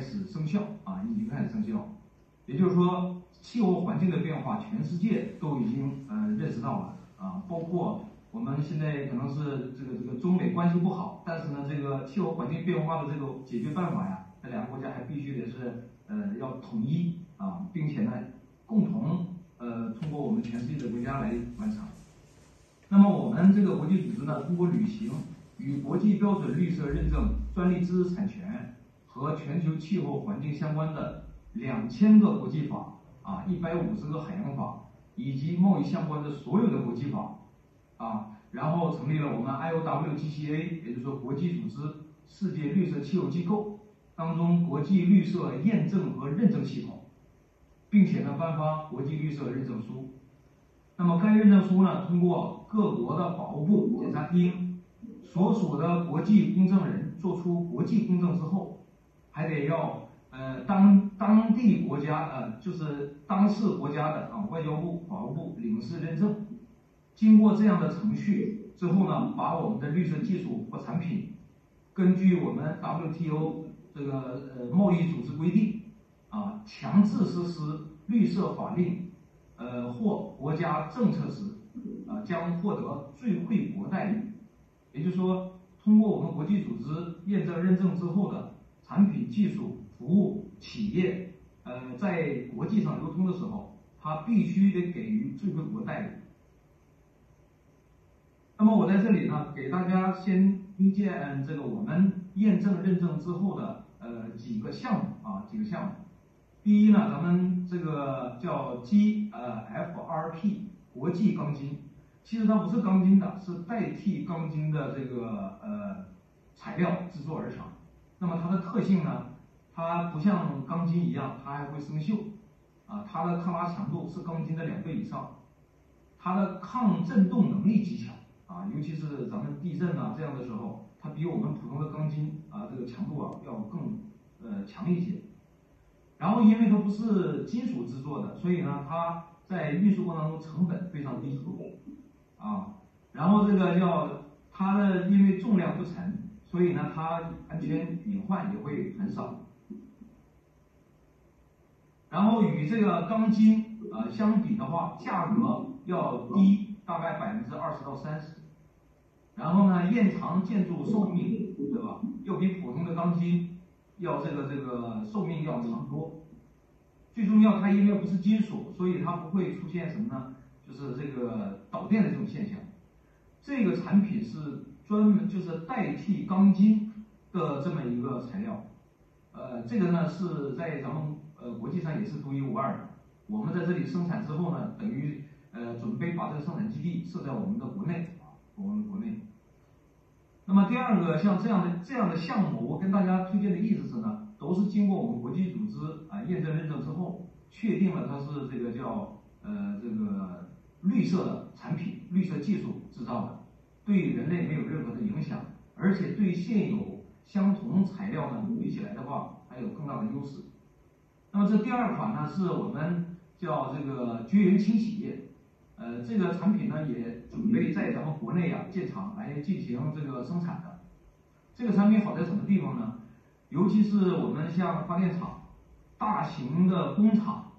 开始生效啊，已经开始生效。也就是说，气候环境的变化，全世界都已经呃认识到了啊，包括我们现在可能是这个这个中美关系不好，但是呢，这个气候环境变化的这个解决办法呀，这两个国家还必须得是呃要统一啊，并且呢，共同呃通过我们全世界的国家来完成。那么我们这个国际组织呢，通过履行与国际标准绿色认证、专利知识产权和全球气候环境相关的两千个国际法啊，一百五十个海洋法，以及贸易相关的所有的国际法啊，然后成立了我们 IOWGCA，也就是说国际组织世界绿色气候机构当中国际绿色验证和认证系统，并且呢颁发国际绿色认证书。那么该认证书呢，通过各国的法务部检察厅所属的国际公证人做出国际公证之后，还得要呃当当地国家呃就是当事国家的啊外交部、法务部领事认证。经过这样的程序之后呢，把我们的绿色技术和产品，根据我们 WTO 这个呃贸易组织规定啊，强制实施绿色法令。呃，或国家政策时，啊，将获得最惠国待遇。也就是说，通过我们国际组织验证认证之后的产品、技术、服务、企业，呃，在国际上流通的时候，它必须得给予最惠国待遇。那么我在这里呢，给大家先推荐这个我们验证认证之后的呃几个项目啊，几个项目。第一呢，咱们这个叫 G 呃 FRP 国际钢筋，其实它不是钢筋的，是代替钢筋的这个呃材料制作而成。那么它的特性呢，它不像钢筋一样，它还会生锈，啊，它的抗拉强度是钢筋的两倍以上，它的抗震动能力极强，啊，尤其是咱们地震啊这样的时候，它比我们普通的钢筋啊这个强度啊要更呃强一些。然后，因为它不是金属制作的，所以呢，它在运输过程中成本非常低，啊，然后这个叫它的，因为重量不沉，所以呢，它安全隐患也会很少。然后与这个钢筋呃相比的话，价格要低大概百分之二十到三十。然后呢，延长建筑寿命，对吧？要比普通的钢筋。要这个这个寿命要长多，最重要它因为不是金属，所以它不会出现什么呢？就是这个导电的这种现象。这个产品是专门就是代替钢筋的这么一个材料，呃，这个呢是在咱们呃国际上也是独一无二的。我们在这里生产之后呢，等于呃准备把这个生产基地设在我们的国内啊，我们国内。那么第二个像这样的这样的项目，我跟大家推荐的意思是呢，都是经过我们国际组织啊验证认证之后，确定了它是这个叫呃这个绿色的产品、绿色技术制造的，对人类没有任何的影响，而且对现有相同材料呢比起来的话，还有更大的优势。那么这第二款呢，是我们叫这个绝缘清洗液。呃，这个产品呢也准备在咱们国内啊建厂来进行这个生产的。这个产品好在什么地方呢？尤其是我们像发电厂、大型的工厂，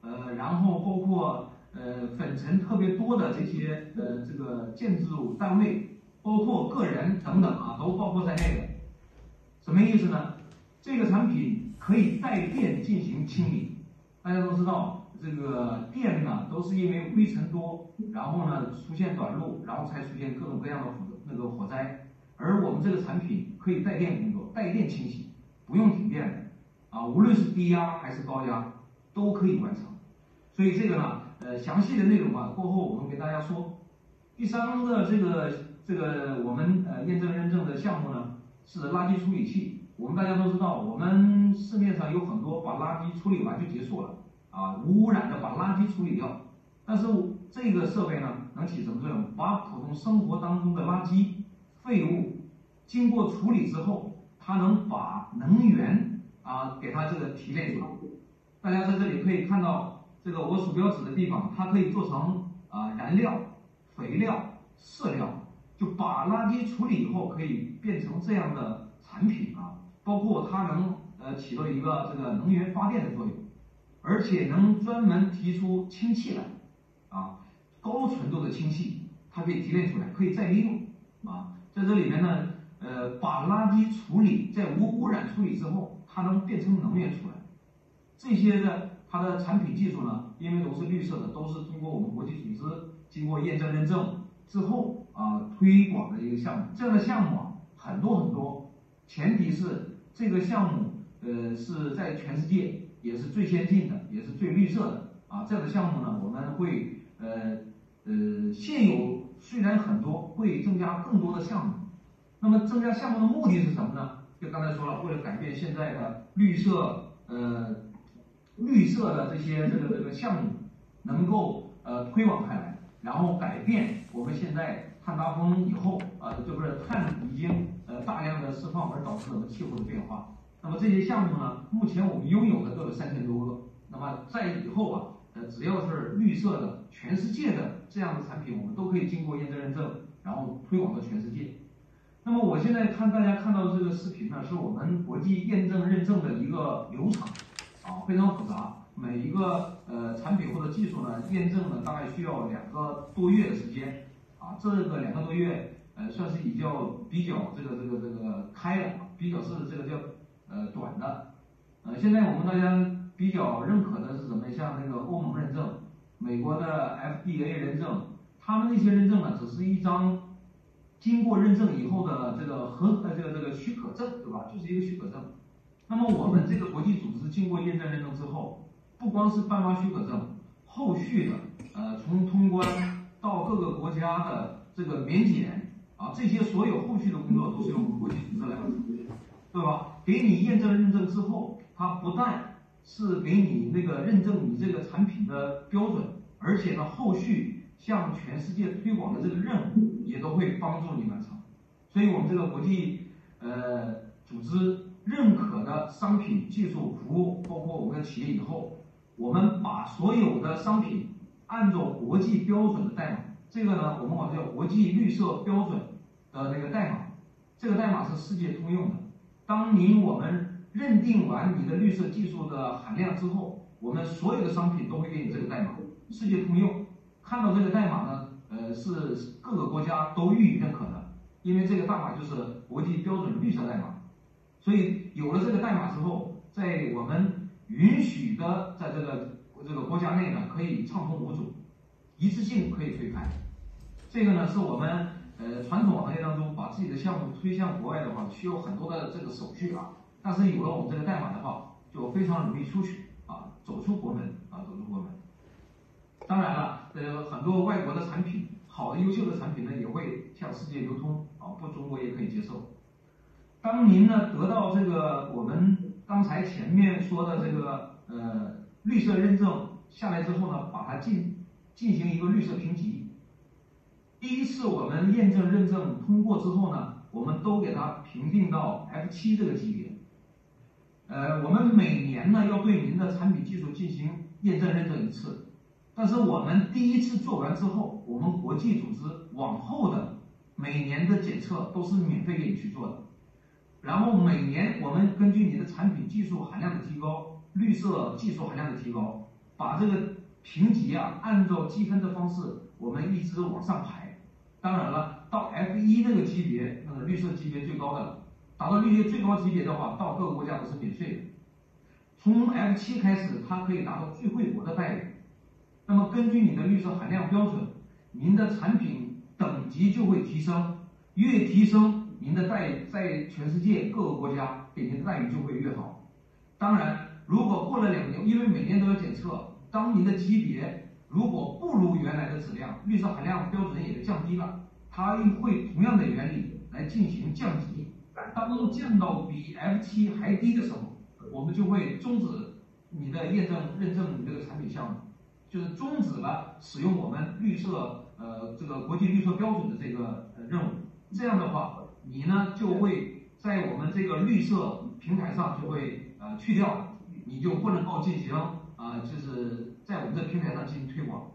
呃，然后包括呃粉尘特别多的这些呃这个建筑单位，包括个人等等啊，都包括在内的。什么意思呢？这个产品可以带电进行清理。大家都知道。这个电呢，都是因为灰尘多，然后呢出现短路，然后才出现各种各样的火那个火灾。而我们这个产品可以带电工作，带电清洗，不用停电的，啊，无论是低压还是高压都可以完成。所以这个呢，呃，详细的内容啊，过后我们给大家说。第三个这个这个我们呃验证认证的项目呢，是垃圾处理器。我们大家都知道，我们市面上有很多把垃圾处理完就结束了。啊，无污染的把垃圾处理掉，但是这个设备呢，能起什么作用？把普通生活当中的垃圾废物经过处理之后，它能把能源啊给它这个提炼出来。大家在这里可以看到，这个我鼠标指的地方，它可以做成啊燃料、肥料、饲料，就把垃圾处理以后可以变成这样的产品啊，包括它能。呃起到一个这个能源发电的作用，而且能专门提出氢气来，啊，高纯度的氢气，它可以提炼出来，可以再利用，啊，在这里面呢，呃，把垃圾处理在无污染处理之后，它能变成能源出来，这些的它的产品技术呢，因为都是绿色的，都是通过我们国际组织经过验证认证之后啊推广的一个项目，这样的项目啊很多很多，前提是这个项目呃是在全世界也是最先进的，也是最绿色的啊，这样的项目呢，我们会呃呃现有虽然很多，会增加更多的项目，那么增加项目的目的是什么呢？就刚才说了，为了改变现在的绿色呃。绿色的这些这个这个项目能够呃推广开来，然后改变我们现在碳达峰以后啊，这不是碳已经呃大量的释放而导致我们气候的变化。那么这些项目呢，目前我们拥有的都有三千多个。那么在以后啊，呃只要是绿色的，全世界的这样的产品，我们都可以经过验证认证，然后推广到全世界。那么我现在看大家看到这个视频呢，是我们国际验证认证的一个流程。啊，非常复杂，每一个呃产品或者技术呢，验证呢大概需要两个多月的时间，啊，这个两个多月呃算是比较比较这个这个这个开的，比较是这个叫呃短的，呃，现在我们大家比较认可的是什么？像那个欧盟认证，美国的 FDA 认证，他们那些认证呢，只是一张经过认证以后的这个合呃这个这个许可证，对吧？就是一个许可证。那么我们这个国际组织经过验证认证之后，不光是颁发许可证，后续的呃从通关到各个国家的这个免检啊，这些所有后续的工作都是由我们国际组织来完成，对吧？给你验证认证之后，它不但是给你那个认证你这个产品的标准，而且呢后续向全世界推广的这个任务也都会帮助你完成。所以我们这个国际呃组织。认可的商品、技术、服务，包括我们的企业以后，我们把所有的商品按照国际标准的代码，这个呢，我们管它叫国际绿色标准的那个代码，这个代码是世界通用的。当您我们认定完你的绿色技术的含量之后，我们所有的商品都会给你这个代码，世界通用。看到这个代码呢，呃，是各个国家都予以认可的，因为这个代码就是国际标准绿色代码。所以有了这个代码之后，在我们允许的在这个这个国家内呢，可以畅通无阻，一次性可以推开。这个呢是我们呃传统行业当中把自己的项目推向国外的话，需要很多的这个手续啊。但是有了我们这个代码的话，就非常容易出去啊，走出国门啊，走出国门。当然了，呃，很多外国的产品，好的优秀的产品呢，也会向世界流通啊，不中国也可以接受。当您呢得到这个我们刚才前面说的这个呃绿色认证下来之后呢，把它进进行一个绿色评级。第一次我们验证认证通过之后呢，我们都给它评定到 F 七这个级别。呃，我们每年呢要对您的产品技术进行验证认证一次，但是我们第一次做完之后，我们国际组织往后的每年的检测都是免费给你去做的。然后每年我们根据你的产品技术含量的提高，绿色技术含量的提高，把这个评级啊按照积分的方式，我们一直往上排。当然了，到 F 一那个级别，那个绿色级别最高的了，达到绿色最高级别的话，到各个国家都是免税的。从 F 七开始，它可以达到最惠国的待遇。那么根据你的绿色含量标准，您的产品等级就会提升，越提升。您的待遇在全世界各个国家给您的待遇就会越好。当然，如果过了两年，因为每年都要检测，当您的级别如果不如原来的质量，绿色含量标准也就降低了，它会同样的原理来进行降级。当降到比 F 七还低的时候，我们就会终止你的验证认证你这个产品项目，就是终止了使用我们绿色呃这个国际绿色标准的这个呃任务。这样的话。你呢就会在我们这个绿色平台上就会呃去掉，你就不能够进行啊，就是在我们这平台上进行推广。